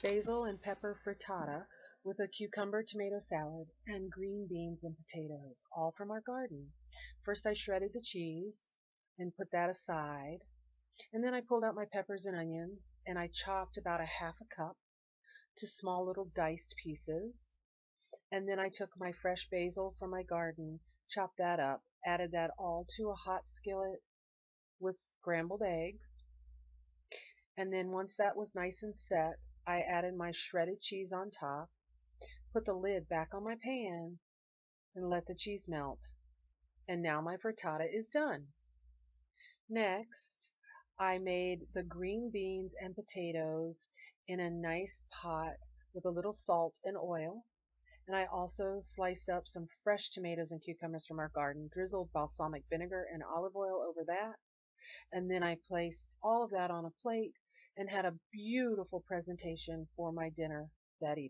basil and pepper frittata with a cucumber tomato salad and green beans and potatoes, all from our garden. First I shredded the cheese and put that aside. And then I pulled out my peppers and onions and I chopped about a half a cup to small little diced pieces. And then I took my fresh basil from my garden, chopped that up, added that all to a hot skillet with scrambled eggs. And then once that was nice and set, I added my shredded cheese on top, put the lid back on my pan, and let the cheese melt. And now my frittata is done. Next, I made the green beans and potatoes in a nice pot with a little salt and oil. And I also sliced up some fresh tomatoes and cucumbers from our garden, drizzled balsamic vinegar and olive oil over that. And then I placed all of that on a plate and had a beautiful presentation for my dinner that evening.